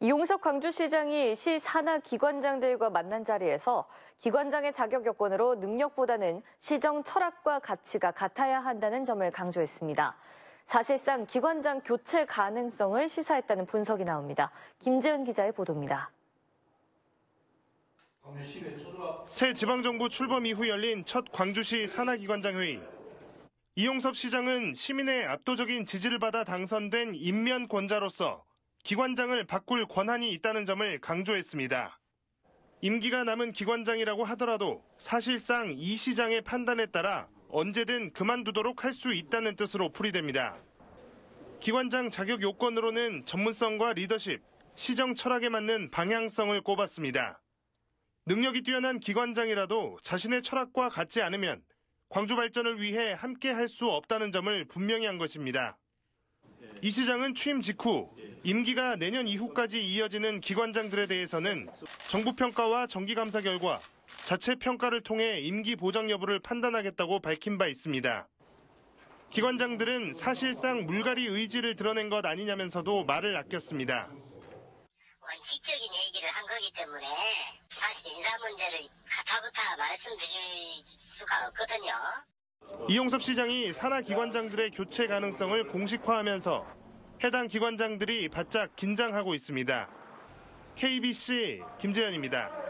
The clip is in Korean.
이용섭 광주시장이 시 산하 기관장들과 만난 자리에서 기관장의 자격 요건으로 능력보다는 시정 철학과 가치가 같아야 한다는 점을 강조했습니다. 사실상 기관장 교체 가능성을 시사했다는 분석이 나옵니다. 김재은 기자의 보도입니다. 새 지방정부 출범 이후 열린 첫 광주시 산하기관장회의. 이용섭 시장은 시민의 압도적인 지지를 받아 당선된 인면 권자로서 기관장을 바꿀 권한이 있다는 점을 강조했습니다. 임기가 남은 기관장이라고 하더라도 사실상 이 시장의 판단에 따라 언제든 그만두도록 할 수 있다는 뜻으로 풀이됩니다. 기관장 자격 요건으로는 전문성과 리더십, 시정 철학에 맞는 방향성을 꼽았습니다. 능력이 뛰어난 기관장이라도 자신의 철학과 같지 않으면 광주 발전을 위해 함께 할 수 없다는 점을 분명히 한 것입니다. 이 시장은 취임 직후 임기가 내년 이후까지 이어지는 기관장들에 대해서는 정부 평가와 정기 감사 결과 자체 평가를 통해 임기 보장 여부를 판단하겠다고 밝힌 바 있습니다. 기관장들은 사실상 물갈이 의지를 드러낸 것 아니냐면서도 말을 아꼈습니다. 원칙적인 얘기를 한 거기 때문에 사실 인사 문제를 가타부타 말씀드릴 수가 없거든요. 이용섭 시장이 산하 기관장들의 교체 가능성을 공식화하면서 해당 기관장들이 바짝 긴장하고 있습니다. KBC 김재현입니다.